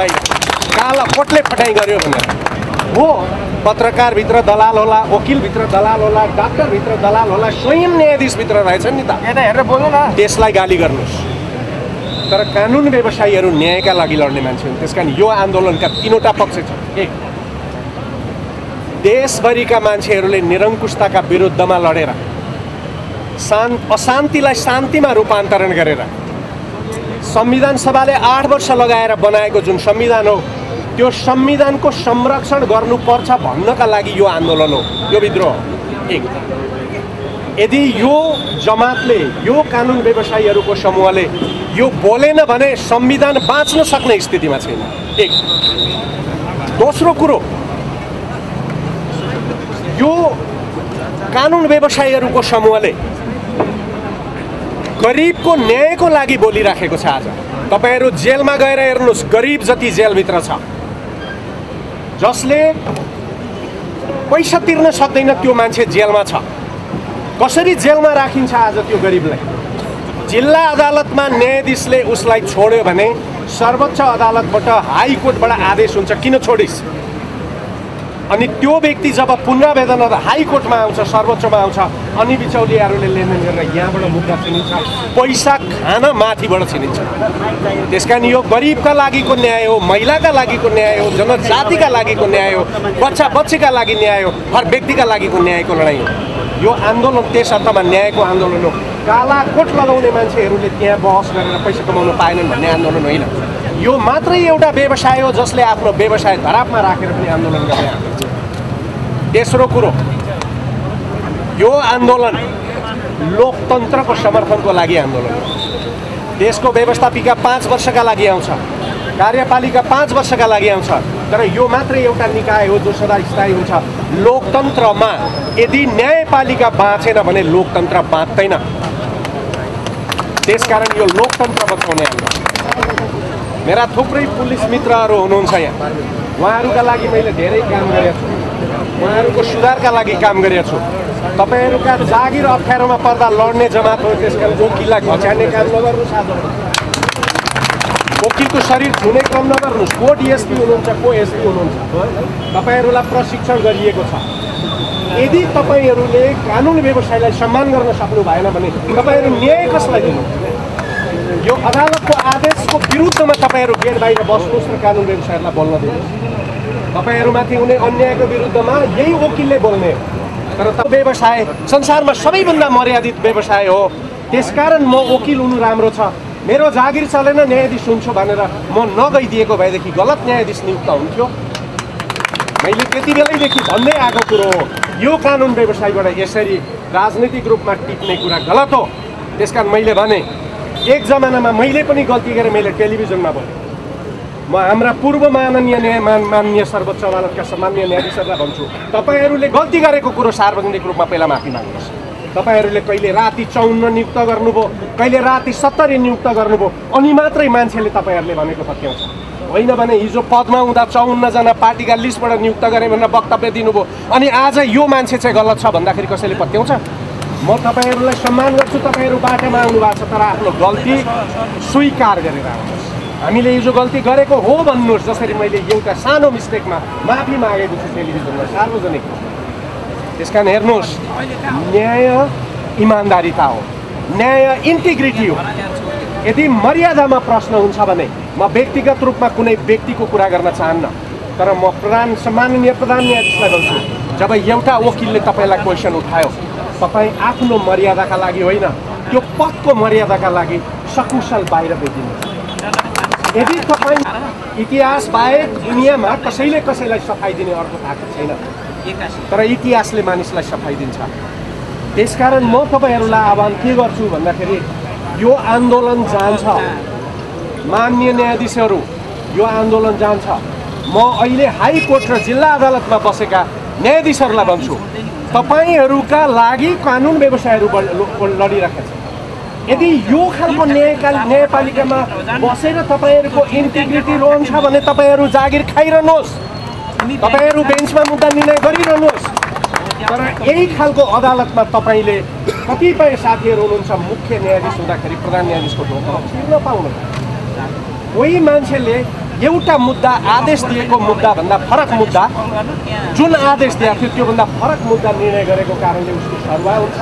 बाहिर काला कोटले फटाइ गर्यो भनेर। हो पत्रकारभित्र दलाल होला वकिलभित्र दलाल होला डाक्टरभित्र दलाल होला स्वयं न्यायाधीशभित्र रहेछन् नि त। यता हेरेर बोल्नु न। त्यसलाई गाली गर्नुहोस्। तर कानुन व्यवसायीहरू न्यायका लागि लड्ने मान्छे हुन्। त्यस कारण यो आन्दोलनका तिनवटा पक्ष छन्। एक देशभरिका मान्छेहरूले निरङ्कुशताका विरुद्धमा लडेर शान्त अशान्तिलाई शान्तिमा रूपान्तरण गरेर संविधान सभाले आठ वर्ष लगाएर बनाएको जुन संविधान हो त्यो संविधानको संरक्षण गर्नुपर्छ भन्नका लागि यो आन्दोलन हो। यो विद्रोह। एक। यदि यो जमातले यो कानुन व्यवसायीहरूको समूहले यो बोलेन भने संविधान बाँच्न सक्ने स्थितिमा छैन। एक। दोस्रो कुरो। यो कानुन व्यवसायीहरूको समूहले गरिबको न्यायको लागि बोलिराखेको छ आज। तपाईँहरू जेलमा गएर हेर्नुहोस् गरिब जति जेलभित्र छ। जसले पैसा तिर्न सक्दैन त्यो मान्छे जेलमा छ। कसरी जेलमा राखिन्छ आज त्यो गरिबलाई? जिल्ला अदालतमा न्यायाधीशले उसलाई छोड्यो भने सर्वोच्च अदालतबाट हाइकोर्टबाट आदेश हुन्छ। किन छोडिस्? अनि त्यो व्यक्ति जब पुनरावेदन हाइकोर्टमा आउँछ सर्वोच्चमा आउँछ अनि बिचौलियाहरूले लेनदेन गरेर यहाँबाट मुद्दा छिनिन्छ पैसा खान माथिबाट छिनिन्छ। त्यस कारण यो गरिबका लागिको न्याय हो महिलाका लागिको न्याय हो जनजातिका लागिको न्याय हो बच्चा बच्चीका लागि न्याय हो हर व्यक्तिका लागिको न्यायको लडाइँ हो। यो आन्दोलन त्यस अर्थमा न्यायको आन्दोलन हो। काला कोट लगाउने मान्छेहरूले त्यहाँ बहस गरेर पैसा कमाउनु पाएनन् भन्ने आन्दोलन होइन। यो मात्रै एउटा व्यवसाय हो जसले आफ्नो व्यवसाय धरापमा राखेर पनि आन्दोलन गर्ने तेस्रो कुरो यो आन्दोलन लोकतन्त्रको समर्थनको लागि आन्दोलन हो। देशको व्यवस्थापिका पाँच वर्षका लागि आउँछ कार्यपालिका पाँच वर्षका लागि आउँछ तर यो मात्रै एउटा निकाय हो जो सदा स्थायी हुन्छ। लोकतन्त्रमा यदि न्यायपालिका बाँचेन भने लोकतन्त्र बाँच्दैन। त्यसकारण यो लोकतन्त्र बचाउने आन्दोलन। मेरा थुप्रै पुलिस मित्रहरू हुनुहुन्छ यहाँ। उहाँहरूका लागि मैले धेरै काम गरेको छु। उहाँहरूको सुधारका लागि काम गरेको छु। तपाईँहरूका जागिर अप्ठ्यारोमा पर्दा लड्ने जमात हो त्यस कारण वकिललाई घच्याउने काम नगर्नुहोस् आज। वकिलको शरीर छुने काम नगर्नुहोस्। को डिएसपी हुनुहुन्छ को एसपी हुनुहुन्छ? तपाईँहरूलाई प्रशिक्षण गरिएको छ। यदि तपाईँहरूले कानुन व्यवसायलाई सम्मान गर्न सक्नु भएन भने तपाईँहरू न्याय कसलाई दिनु यो अदालतको आदेशको विरुद्धमा तपाईँहरू गेट बाहिर बस्नुहोस् र कानुन व्यवसायलाई बोल्न दिनुहोस्। तपाईँहरूमाथि हुने अन्यायको विरुद्धमा यही वकिलले बोल्ने। तर त व्यवसाय संसारमा सबैभन्दा मर्यादित व्यवसाय हो। त्यसकारण म वकिल हुनु राम्रो छ। मेरो जागिर चलेन न्यायाधीश हुन्छु भनेर म नगइदिएको भएदेखि गलत न्यायाधीश नियुक्त हुन्थ्यो। मैले त्यति बेलैदेखि भन्दै आएको कुरो हो। यो कानुन व्यवसायबाट यसरी राजनैतिक रूपमा टिप्ने कुरा गलत हो। त्यस कारण मैले भने एक जमानामा मैले पनि गल्ती गरेँ मैले टेलिभिजनमा बोलेँ म हाम्रा पूर्व माननीय न्याय मान माननीय सर्वोच्च अदालतका सम्मान्य न्यायाधीशहरूलाई भन्छु तपाईँहरूले गल्ती गरेको कुरो सार्वजनिक रूपमा पहिला माफी माग्नुहोस्। तपाईँहरूले कहिले राति चौन्न नियुक्त गर्नुभयो कहिले राति सत्तरी नियुक्त गर्नुभयो अनि मात्रै मान्छेले तपाईँहरूले भनेको पत्याउँछ। होइन भने हिजो पदमा हुँदा चौन्नजना पार्टीका लिस्टबाट नियुक्त गरेँ भनेर वक्तव्य दिनुभयो अनि आज यो मान्छे चाहिँ गलत छ भन्दाखेरि कसैले पत्याउँछ? म तपाईँहरूलाई सम्मान गर्छु। तपाईँहरू बाटोमा आउनु भएको छ तर आफ्नो गल्ती स्वीकार गरेर आउनुहोस्। हामीले हिजो गल्ती गरेको हो भन्नुहोस् जसरी मैले एउटा सानो मिस्टेकमा माफी मागेको छु टेलिभिजनमा सार्वजनिक। त्यस कारण हेर्नुहोस् न्याय इमान्दारिता हो न्याय इन्टिग्रिटी हो। यदि मर्यादामा प्रश्न हुन्छ भने म व्यक्तिगत रूपमा कुनै व्यक्तिको कुरा गर्न चाहन्न तर म प्रधान सम्माननीय प्रधान न्यायाधीशलाई भन्छु जब एउटा वकिलले तपाईँलाई क्वेसन उठायो तपाईँ आफ्नो मर्यादाका लागि होइन त्यो पदको मर्यादाका लागि सकुशल बाहिर भेटिनुहोस् यदि तपाईँ इतिहास बाहेक दुनियाँमा कसैले कसैलाई सफाइ दिने अर्को भएको छैन तर इतिहासले मानिसलाई सफाइ दिन्छ त्यसकारण म तपाईँहरूलाई आह्वान के गर्छु भन्दाखेरि यो आन्दोलन जान्छ। मान्य न्यायाधीशहरू यो आन्दोलन जान्छ। म अहिले हाइकोर्ट र जिल्ला अदालतमा बसेका न्यायाधीशहरूलाई भन्छु तपाईँहरूका लागि कानुन व्यवसायहरू लडिरहेका छन्। यदि यो खालको न्यायका न्यायपालिकामा बसेर तपाईँहरूको इन्टिग्रिटी रहन्छ भने तपाईँहरू जागिर खाइरहनुहोस्। तपाईँहरू बेन्चमा मुद्दा निर्णय गरिरहनुहोस्। तर यही खालको अदालतमा तपाईँले कतिपय साथीहरू हुनुहुन्छ मुख्य न्यायाधीश हुँदाखेरि प्रधान न्यायाधीशको ढोका छिर्न पाउनु कोही मान्छेले एउटा मुद्दा आदेश दिएको मुद्दाभन्दा फरक मुद्दा। जुन आदेश दिएको थियो त्योभन्दा फरक मुद्दा निर्णय गरेको कारणले उसको सरुवा हुन्छ।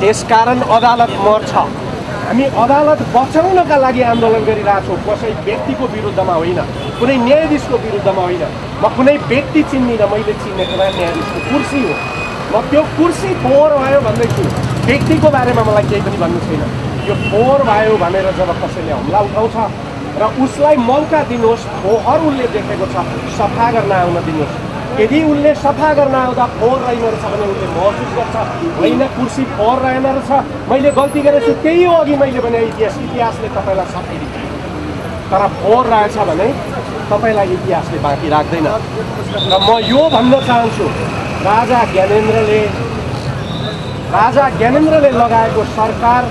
त्यसकारण अदालत मर्छ। हामी अदालत बचाउनका लागि आन्दोलन गरिरहेछौँ। कसै व्यक्तिको विरुद्धमा होइन। कुनै न्यायाधीशको विरुद्धमा होइन। म कुनै व्यक्ति चिन्दिनँ मैले चिनेको भए न्यायाधीशको कुर्सी हो। म त्यो कुर्सी फोहोर भयो भन्दैछु। व्यक्तिको बारेमा मलाई केही पनि भन्नु छैन। यो फोहोर भयो भनेर जब कसैले हमला उठाउँछ र उसलाई मौका दिनुहोस् फोहोर उसले देखेको छ सफा गर्न आउन दिनुहोस्। यदि उसले सफा गर्न आउँदा फोहोर रहेन रहेछ भने उसले महसुस गर्छ होइन कुर्सी फोहोर रहेन रहेछ मैले गल्ती गरेको छु त्यही हो अघि मैले भने इतिहास इतिहासले तपाईँलाई सफाइदिन्छ तर फोहोर रहेछ भने तपाईँलाई इतिहासले बाँकी राख्दैन। र म यो भन्न चाहन्छु राजा ज्ञानेन्द्रले राजा ज्ञानेन्द्रले लगाएको सरकार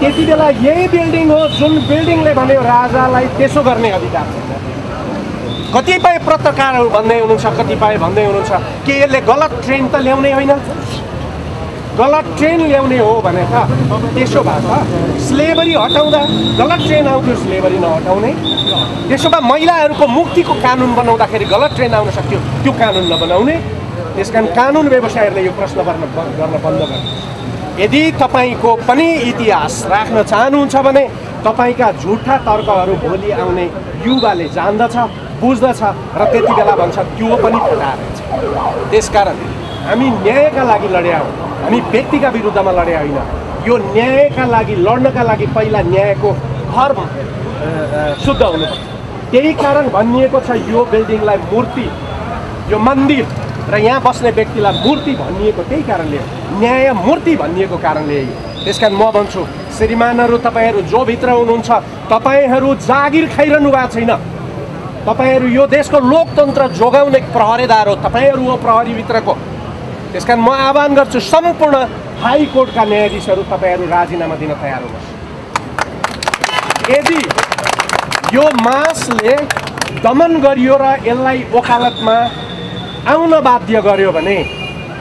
त्यति बेला यही बिल्डिङ हो जुन बिल्डिङले भन्यो राजालाई त्यसो गर्ने अधिकार कतिपय पत्रकारहरू भन्दै हुनुहुन्छ कतिपय भन्दै हुनुहुन्छ कि यसले गलत ट्रेन त ल्याउने होइन। गलत ट्रेन ल्याउने हो भने त त्यसो भए त स्लेबरी हटाउँदा गलत ट्रेन आउँथ्यो स्लेबरी नहटाउने। त्यसो भए महिलाहरूको मुक्तिको कानुन बनाउँदाखेरि गलत ट्रेन आउन सक्थ्यो त्यो कानुन नबनाउने। त्यस कारण कानुन व्यवसायहरूले यो प्रश्न गर्न गर्न बन्द गर्नु। यदि तपाईँको पनि इतिहास राख्न चाहनुहुन्छ भने तपाईँका झुठा तर्कहरू भोलि आउने युवाले जान्दछ बुझ्दछ र त्यति बेला भन्छ त्यो पनि फटाएर छ त्यसकारण हामी न्यायका लागि लड्या हौँ। हामी व्यक्तिका विरुद्धमा लड्या होइन। यो न्यायका लागि लड्नका लागि पहिला न्यायको अ, शुद्ध हुनुपर्छ। त्यही कारण भनिएको छ यो बिल्डिङलाई मूर्ति यो मन्दिर र यहाँ बस्ने व्यक्तिलाई मूर्ति भनिएको त्यही कारणले न्याय मूर्ति भनिएको कारणले त्यस कारण म भन्छु श्रीमानहरू तपाईँहरू जो भित्र हुनुहुन्छ तपाईँहरू जागिर खाइरहनु भएको छैन। तपाईँहरू यो देशको लोकतन्त्र जोगाउने प्रहरीदार हो तपाईँहरू हो प्रहरीभित्रको। त्यस कारण म आह्वान गर्छु सम्पूर्ण हाइकोर्टका न्यायाधीशहरू तपाईँहरू राजीनामा दिन तयार हुनुहोस्। यदि यो मासले दमन गरियो र यसलाई वकालतमा आउन बाध्य गर्यो भने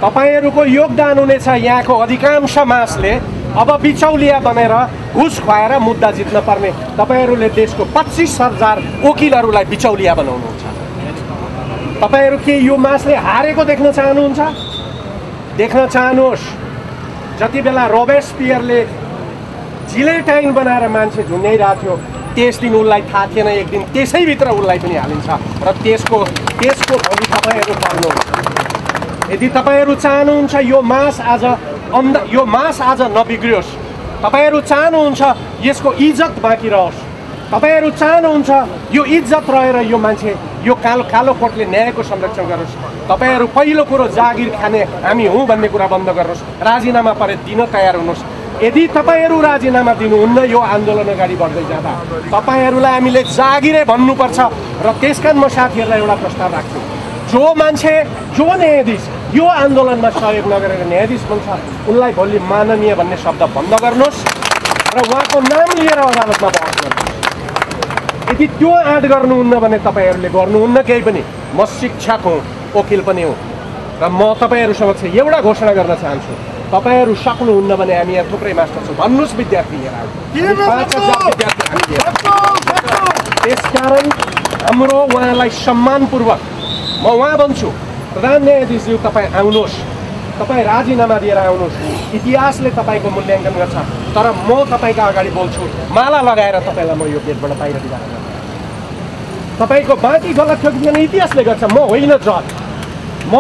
तपाईँहरूको योगदान हुनेछ यहाँको अधिकांश मासले। अब बिचौलिया बनेर घुस खुवाएर मुद्दा जित्न पर्ने। तपाईँहरूले देशको पच्चिस हजार वकिलहरूलाई बिचौलिया बनाउनुहुन्छ। तपाईँहरू के यो मासले हारेको देख्न चाहनुहुन्छ? देख्न चाहनुहोस्। जति बेला रोबेस्पियरले जिलेटाइन बनाएर मान्छे झुन्याइरहेको थियो त्यस दिन उसलाई थाहा थिएन एक दिन त्यसैभित्र उसलाई पनि हालिन्छ। र त्यसको त्यसको भोलि तपाईँहरू पर्नुहुन्छ यदि तपाईँहरू चाहनुहुन्छ यो मास आज अन्ध यो मास आज नबिग्रियोस्। तपाईँहरू चाहनुहुन्छ यसको इज्जत बाँकी रहोस्। तपाईँहरू चाहनुहुन्छ यो इज्जत रहेर यो मान्छे यो कालो कालो कोटले न्यायको संरक्षण गरोस्। तपाईँहरू पहिलो कुरो जागिर खाने हामी हौँ भन्ने कुरा बन्द गर्नुहोस् राजीनामा परे दिन तयार हुनुहोस्। यदि तपाईँहरू राजीनामा दिनुहुन्न यो आन्दोलन अगाडि बढ्दै जाँदा तपाईँहरूलाई हामीले जागिरै भन्नुपर्छ र त्यस कारण म साथीहरूलाई एउटा प्रस्ताव राख्छु। जो मान्छे जो न्यायाधीश यो आन्दोलनमा सहयोग नगरेर न्यायाधीश बन्छ उनलाई भोलि माननीय भन्ने शब्द बन्द गर्नुहोस् र उहाँको नाम लिएर अदालतमा बहस गर्नुहोस्। यदि त्यो आँट गर्नुहुन्न भने तपाईँहरूले गर्नुहुन्न केही पनि। म शिक्षक हुँ वकिल पनि हुँ। र म तपाईँहरू समक्ष एउटा घोषणा गर्न चाहन्छु। तपाईँहरू सक्नुहुन्न भने हामी यहाँ थुप्रै मास्टर छौँ। भन्नुहोस् विद्यार्थी आउनु। लिएर त्यसकारण हाम्रो उहाँलाई सम्मानपूर्वक म उहाँ भन्छु प्रधान न्यायाधीशज्यू तपाईँ आउनुहोस्। तपाईँ राजीनामा दिएर आउनुहोस्। इतिहासले तपाईँको मूल्याङ्कन गर्छ। तर म तपाईँको अगाडि बोल्छु माला लगाएर तपाईँलाई म यो गेटबाट बाहिर बिदा तपाईँको बाँकी गलत थियो कि इतिहासले गर्छ। म होइन जज। म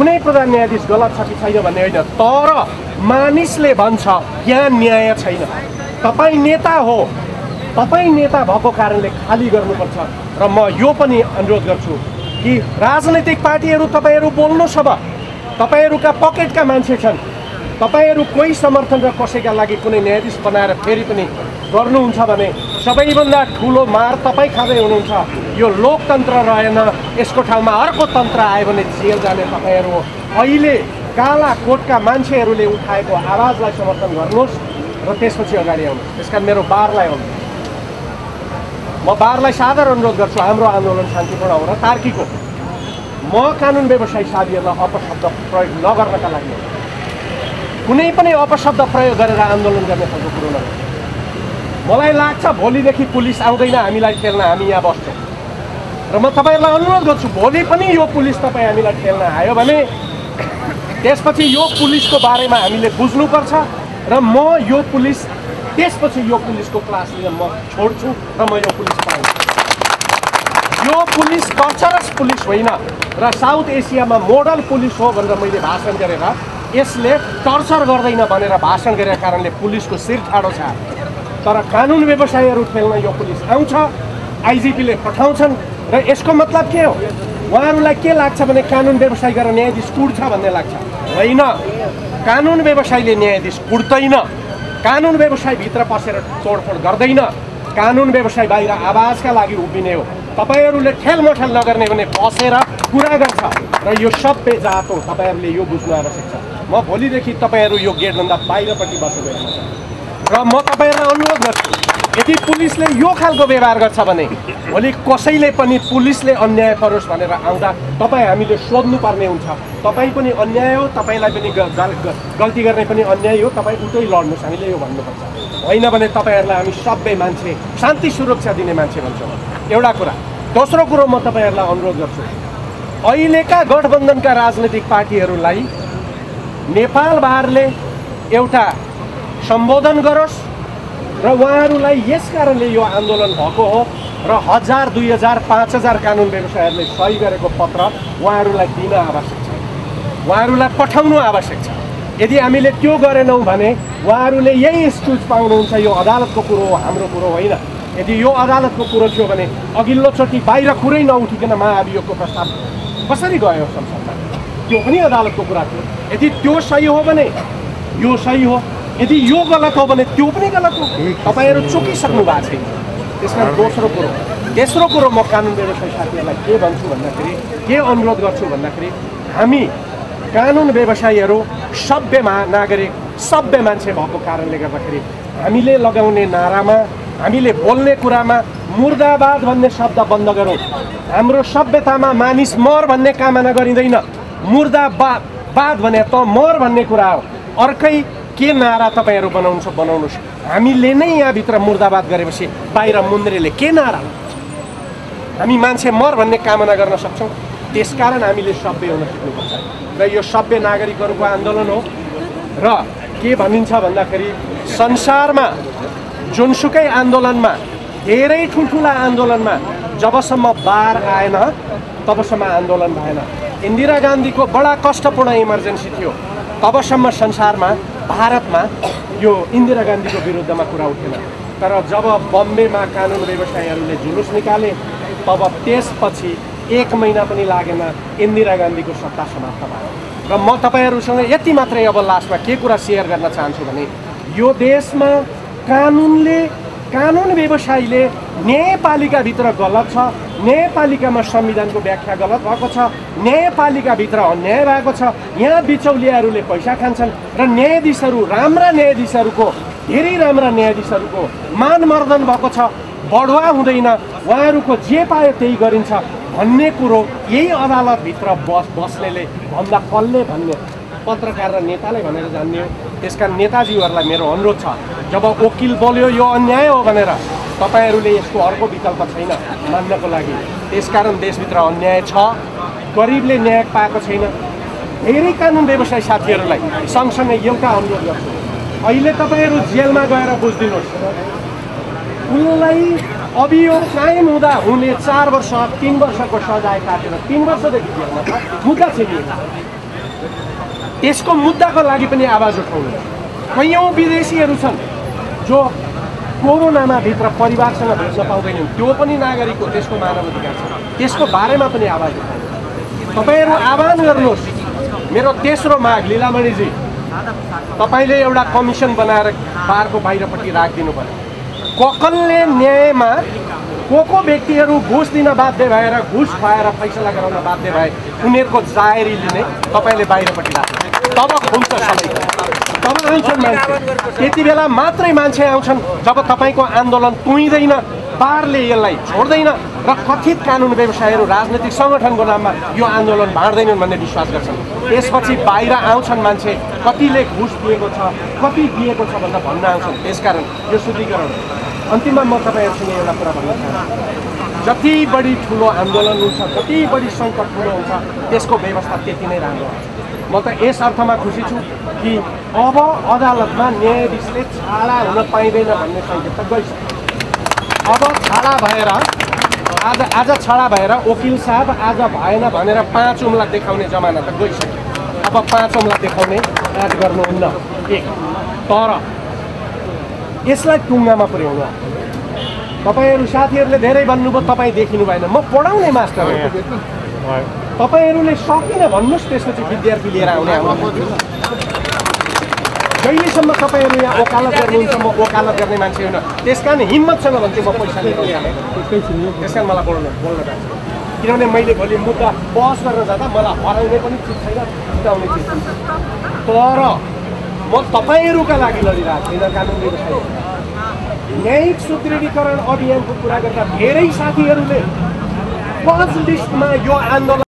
कुनै प्रधान न्यायाधीश गलत छ कि छैन भन्ने होइन तर मानिसले भन्छ यहाँ न्याय छैन। तपाईँ नेता हो। तपाईँ नेता भएको कारणले खाली गर्नुपर्छ। र म यो पनि अनुरोध गर्छु कि राजनैतिक पार्टीहरू तपाईँहरू बोल्नुहोस् अब तपाईँहरूका पकेटका मान्छे छन्। तपाईँहरू कोही समर्थन र कसैका लागि कुनै न्यायाधीश बनाएर फेरि पनि गर्नुहुन्छ भने सबैभन्दा ठुलो मार तपाईँ खाँदै हुनुहुन्छ। यो लोकतन्त्र रहेन यसको ठाउँमा अर्को तन्त्र आयो भने जेल जाने तपाईँहरू अहिले काला कोटका मान्छेहरूले उठाएको आवाजलाई समर्थन गर्नुहोस् र त्यसपछि अगाडि आउनुहोस्। त्यस कारण मेरो बारलाई आउनु म बारलाई सादर अनुरोध गर्छु हाम्रो आन्दोलन शान्तिपूर्ण हो र तार्किक हो। म कानुन व्यवसायी साथीहरूलाई अपशब्द प्रयोग नगर्नका लागि। कुनै पनि अपशब्द प्रयोग गरेर आन्दोलन गर्ने खालको कुरो म मलाई लाग्छ भोलिदेखि पुलिस आउँदैन हामीलाई खेल्न हामी यहाँ बस्छौँ। र म तपाईँहरूलाई अनुरोध गर्छु भोलि पनि यो पुलिस तपाईँ हामीलाई खेल्न आयो भने त्यसपछि यो पुलिसको बारेमा हामीले बुझ्नुपर्छ र म यो पुलिस त्यसपछि यो पुलिसको क्लास लिन म छोड्छु र म यो पुलिस पाउँछु। यो पुलिस कल्चरस पुलिस होइन र साउथ एसियामा मोडल पुलिस हो भनेर मैले भाषण गरेर यसले टर्चर गर्दैन भनेर भाषण गरेको कारणले पुलिसको शिर ठाडो छ। तर कानुन व्यवसायहरू खेल्न यो पुलिस आउँछ आइजिपीले पठाउँछन्। र यसको मतलब के हो? उहाँहरूलाई के लाग्छ भने कानुन व्यवसाय गरेर न्यायाधीश कुट्छ भन्ने लाग्छ? होइन। कानुन व्यवसायले न्यायाधीश कुट्दैन कानुन व्यवसायभित्र पसेर तोडफोड गर्दैन। कानुन व्यवसाय बाहिर आवाजका लागि उभिने हो। तपाईँहरूले ठेलमठेल नगर्ने भने बसेर कुरा गर्छ। र यो सभ्य जात हो। तपाईँहरूले यो बुझ्नु आवश्यक छ। म भोलिदेखि तपाईँहरू यो गेटभन्दा बाहिरपट्टि बसेर र म तपाईँहरूलाई अनुरोध गर्छु यदि पुलिसले यो खालको व्यवहार गर्छ भने भोलि कसैले पनि पुलिसले अन्याय परोस् भनेर आउँदा तपाईँ हामीले सोध्नुपर्ने हुन्छ। तपाईँ पनि अन्याय हो तपाईँलाई पनि गल्ती गर्ने पनि अन्याय हो तपाईँ उतै लड्नुहोस् हामीले यो भन्नुपर्छ। होइन भने तपाईँहरूलाई हामी सबै मान्छे शान्ति सुरक्षा दिने मान्छे भन्छौँ। एउटा कुरा दोस्रो कुरो म तपाईँहरूलाई अनुरोध गर्छु। अहिलेका गठबन्धनका राजनैतिक पार्टीहरूलाई नेपाल बारले एउटा सम्बोधन गरोस् र उहाँहरूलाई यस कारणले यो आन्दोलन भएको हो र हजार दुई हजार पाँच हजार कानुन व्यवसायहरूले सही गरेको पत्र उहाँहरूलाई दिन आवश्यक छ। उहाँहरूलाई पठाउनु आवश्यक छ। यदि हामीले त्यो गरेनौँ भने उहाँहरूले यही एक्सक्युज पाउनुहुन्छ यो अदालतको कुरो हो हाम्रो कुरो होइन। यदि यो अदालतको कुरो थियो भने अघिल्लोचोटि बाहिर कुरै नउठिकन महाभियोगको प्रस्ताव कसरी गयो संसदमा? त्यो पनि अदालतको कुरा थियो। यदि त्यो सही हो भने यो सही हो। यदि यो गलत हो भने त्यो पनि गलत हो। तपाईँहरू चुकिसक्नु भएको छैन। त्यस कारण दोस्रो कुरो। तेस्रो कुरो म कानुन व्यवसाय साथीहरूलाई के भन्छु भन्दाखेरि के अनुरोध गर्छु भन्दाखेरि हामी कानुन व्यवसायीहरू सभ्य नागरिक सभ्य मान्छे भएको कारणले गर्दाखेरि हामीले लगाउने नारामा हामीले बोल्ने कुरामा मुर्दाबाद भन्ने शब्द बन्द गरौँ। हाम्रो सभ्यतामा मानिस मर भन्ने कामना गरिँदैन। मुर्दाबाद। बाद भने त मर भन्ने कुरा हो। अर्कै के नारा तपाईँहरू बनाउनु बनाउनुहोस् हामीले नै यहाँभित्र मुर्दाबाद गरेपछि बाहिर मुन्द्रेले के नारा हामी मान्छे मर भन्ने कामना गर्न सक्छौँ। त्यसकारण हामीले सभ्य हुन सिक्नुपर्छ। र यो सभ्य नागरिकहरूको आन्दोलन हो। र के भनिन्छ भन्दाखेरि संसारमा जुनसुकै आन्दोलनमा धेरै ठुल्ठुला आन्दोलनमा जबसम्म बार आएन तबसम्म आन्दोलन भएन। इन्दिरा गान्धीको बडा कष्टपूर्ण इमर्जेन्सी थियो। तबसम्म संसारमा भारतमा यो इन्दिरा गान्धीको विरुद्धमा कुरा उठेन। तर जब बम्बेमा कानुन व्यवसायीहरूले जुलुस निकाले तब त्यसपछि एक महिना पनि लागेन इन्दिरा गान्धीको सत्ता समाप्त भयो। र म तपाईँहरूसँग यति मात्रै अब लास्टमा के कुरा सेयर गर्न चाहन्छु भने यो देशमा कानुनले कानुन व्यवसायीले न्यायपालिकाभित्र गलत छ न्यायपालिकामा संविधानको व्याख्या गलत भएको छ। न्यायपालिकाभित्र अन्याय भएको छ। यहाँ बिचौलियाहरूले पैसा खान्छन् र न्यायाधीशहरू राम्रा न्यायाधीशहरूको धेरै राम्रा न्यायाधीशहरूको मानमर्दन भएको छ। बढुवा हुँदैन उहाँहरूको जे पायो त्यही गरिन्छ भन्ने कुरो यही अदालतभित्र बस बस्नेले भन्दा कसले भन्ने? पत्रकार र नेताले भनेर जान्ने हो। त्यसका नेताजीहरूलाई मेरो अनुरोध छ। जब वकिल बोल्यो यो अन्याय हो भनेर तपाईँहरूले यसको अर्को विकल्प छैन मान्नको लागि। त्यसकारण देशभित्र अन्याय छ गरिबले न्याय पाएको छैन। धेरै कानुन व्यवसाय साथीहरूलाई सँगसँगै एउटा अनुरोध गर्छु। अहिले तपाईँहरू जेलमा गएर बुझिदिनुहोस्। उनलाई अभियोग कायम हुँदा हुने चार वर्ष तिन वर्षको सजाय काटेर तिन वर्षदेखि जेलमा मुद्दा छिरिएको त्यसको मुद्दाको लागि पनि आवाज उठाउनु कैयौँ विदेशीहरू छन्। जो कोरोनामा भित्र परिवारसँग भेट्न पाउँदैनन् त्यो पनि नागरिक हो त्यसको मानव अधिकार छ। त्यसको बारेमा पनि आवाज उठाउनु। तपाईँहरू आह्वान गर्नुहोस् मेरो तेस्रो माग लिलामणिजी तपाईँले एउटा कमिसन बनाएर बारको बाहिरपट्टि राखिदिनु पर्यो ककलले न्यायमा को को व्यक्तिहरू घुस दिन बाध्य भएर घुस खुवाएर फैसला गराउन बाध्य भए उनीहरूको जाहेरी लिने तपाईँले बाहिरपट्टि राख्नु तब खुल्छ सबै तब आउँछन् मान्छे। त्यति बेला मात्रै मान्छे आउँछन् जब तपाईँको आन्दोलन तुइँदैन बारले यसलाई छोड्दैन र कथित कानुन व्यवसायहरू राजनैतिक सङ्गठनको नाममा यो आन्दोलन बाँड्दैनन् भन्ने विश्वास गर्छन्। त्यसपछि बाहिर आउँछन् मान्छे कतिले घुस दिएको छ कति दिएको छ भनेर भन्न आउँछन्। त्यसकारण यो शुद्धिकरण अन्तिममा म तपाईँहरूसँग एउटा कुरा भन्न चाहन्छु। जति बढी ठुलो आन्दोलन हुन्छ जति बढी सङ्कट ठुलो हुन्छ त्यसको व्यवस्था त्यति नै राम्रो हुन्छ। म त यस अर्थमा खुसी छु कि अब अदालतमा न्यायाधीशले छाडा हुन पाइँदैन भन्ने सङ्केत त गइसक्यो अब छाडा भएर आज आज छाडा भएर वकिल साहब आज भएन भनेर पाँच उम्ला देखाउने जमाना त गइसक्यो। अब पाँच उम्ला देखाउने काज गर्नुहुन्न। एक। तर यसलाई टुङ्गामा पुर्याउनु तपाईँहरू साथीहरूले धेरै भन्नुभयो तपाईँ देखिनु भएन। म पढाउने मास्टर हो तपाईँहरूले सकिन भन्नुहोस् त्यसपछि विद्यार्थी लिएर आउने जहिलेसम्म तपाईँहरू यहाँ वकालत गर्नुहुन्छ म वकालत गर्ने मान्छे होइन। त्यस कारण हिम्मतसँग भन्छु म पैसा लिएर त्यस कारण मलाई बोल्नु बोल्न जान्छ किनभने मैले भोलि मुद्दा बहस गर्न जाँदा मलाई हराउने पनि चिज छैन जिताउने चिज। छैन तर म तपाईँहरूका लागि लडिरहेको छैन कानुन व्यवस्था न्यायिक सुदृढीकरण अभियानको कुरा गर्दा धेरै साथीहरूले फर्स्ट लिस्टमा यो आन्दोलन